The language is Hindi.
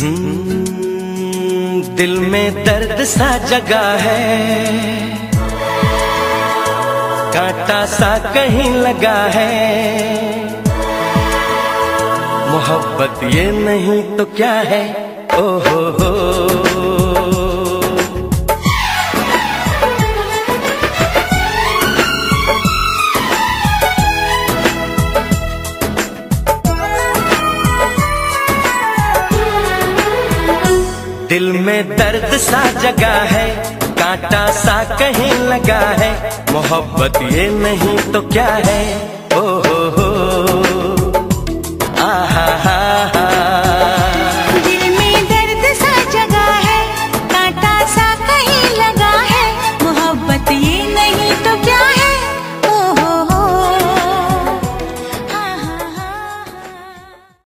हम्म, दिल में दर्द सा जगा है। कांटा सा कहीं लगा है। मोहब्बत ये नहीं तो क्या है? ओ हो हो। दिल में दर्द सा जगा है, कांटा सा कहीं लगा है, मोहब्बत ये नहीं तो क्या है? ओ